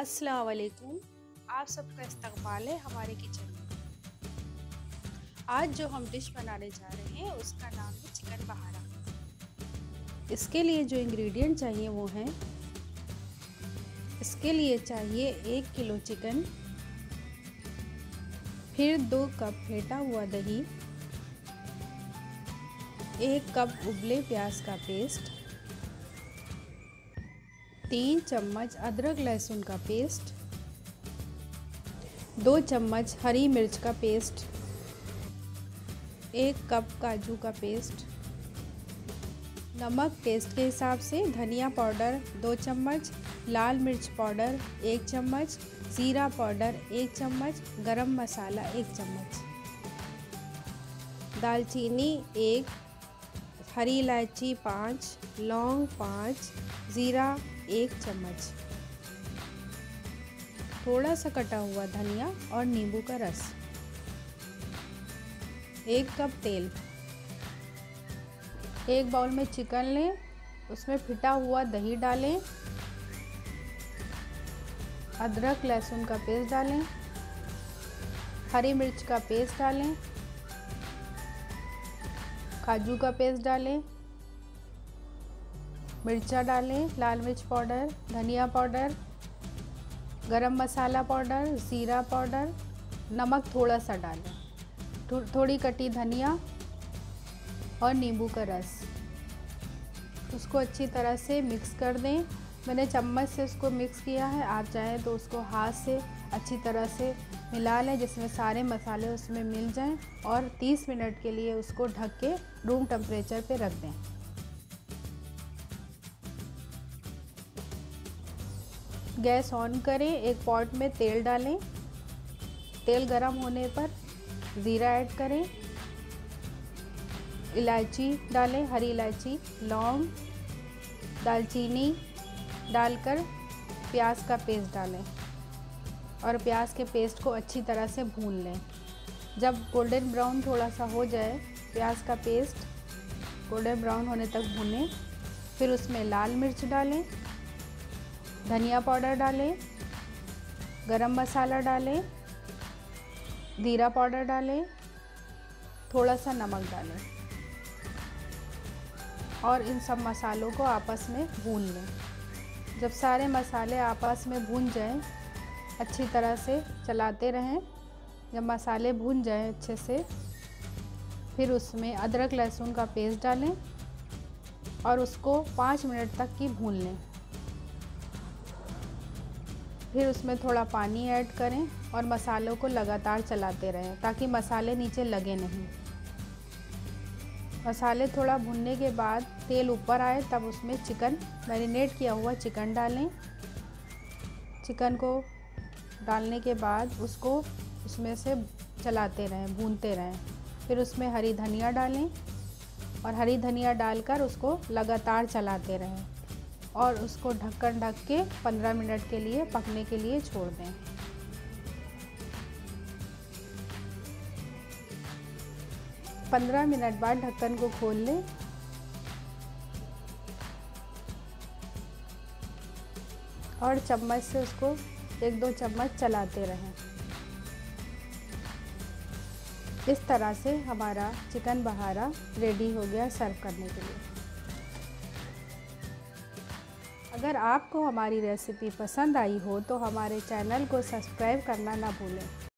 अस्सलाम वालेकुम। आप सबका इस्तकबाल है हमारे किचन में। आज जो हम डिश बनाने जा रहे हैं, उसका नाम है चिकन बहारा। इसके लिए जो इंग्रेडिएंट चाहिए वो हैं। इसके लिए चाहिए एक किलो चिकन। फिर दो कप फेटा हुआ दही। एक कप उबले प्याज का पेस्ट। तीन चम्मच अदरक लहसुन का पेस्ट, दो चम्मच हरी मिर्च का पेस्ट, एक कप काजू का पेस्ट, नमक टेस्ट के हिसाब से धनिया पाउडर, दो चम्मच लाल मिर्च पाउडर, एक चम्मच ज़ीरा पाउडर, एक चम्मच गरम मसाला, एक चम्मच। दालचीनी, एक, हरी इलायची, पाँच, लौंग, पाँच, ज़ीरा एक चम्मच। थोड़ा सा कटा हुआ धनिया और नींबू का रस। एक कप तेल। एक बाउल में चिकन लें, उसमें फिटा हुआ दही डालें। अदरक, लहसुन का पेस्ट डालें। हरी मिर्च का पेस्ट डालें। काजू का पेस्ट डालें। मिर्चा डालें लाल मिर्च पाउडर धनिया पाउडर गरम मसाला पाउडर ज़ीरा पाउडर नमक थोड़ा सा डालें। थो, थोड़ी कटी धनिया और नींबू का रस। उसको अच्छी तरह से मिक्स कर दें। मैंने चम्मच से उसको मिक्स किया है आप चाहें तो उसको हाथ से अच्छी तरह से मिला लें जिसमें सारे मसाले उसमें मिल जाएँ और 30 मिनट के लिए उसको ढक के रूम टेम्परेचर पे रख दें। गैस ऑन करें, एक पॉट में तेल डालें। तेल गरम होने पर ज़ीरा ऐड करें। इलायची डालें, हरी इलायची, लौंग, दालचीनी डालकर प्याज का पेस्ट डालें और प्याज के पेस्ट को अच्छी तरह से भून लें। जब गोल्डन ब्राउन थोड़ा सा हो जाए, प्याज का पेस्ट गोल्डन ब्राउन होने तक भूनें। फिर उसमें लाल मिर्च डालें। धनिया पाउडर डालें, गरम मसाला डालें, ज़ीरा पाउडर डालें, थोड़ा सा नमक डालें और इन सब मसालों को आपस में भून लें। जब सारे मसाले आपस में भून जाएँ, अच्छी तरह से चलाते रहें। जब मसाले भून जाएँ अच्छे से, फिर उसमें अदरक लहसुन का पेस्ट डालें और उसको पाँच मिनट तक की भून लें। फिर उसमें थोड़ा पानी ऐड करें और मसालों को लगातार चलाते रहें ताकि मसाले नीचे लगे नहीं। मसाले थोड़ा भुनने के बाद तेल ऊपर आए, तब उसमें चिकन, मैरिनेट किया हुआ चिकन डालें। चिकन को डालने के बाद उसको उसमें से चलाते रहें, भूनते रहें। फिर उसमें हरी धनिया डालें और हरी धनिया डालकर उसको लगातार चलाते रहें। और उसको ढक्कन ढक के 15 मिनट के लिए पकने के लिए छोड़ दें। पंद्रह मिनट बाद ढक्कन को खोल लें। और चम्मच से उसको एक दो चम्मच चलाते रहें। इस तरह से हमारा चिकन बहारा रेडी हो गया सर्व करने के लिए। अगर आपको हमारी रेसिपी पसंद आई हो तो हमारे चैनल को सब्सक्राइब करना ना भूलें।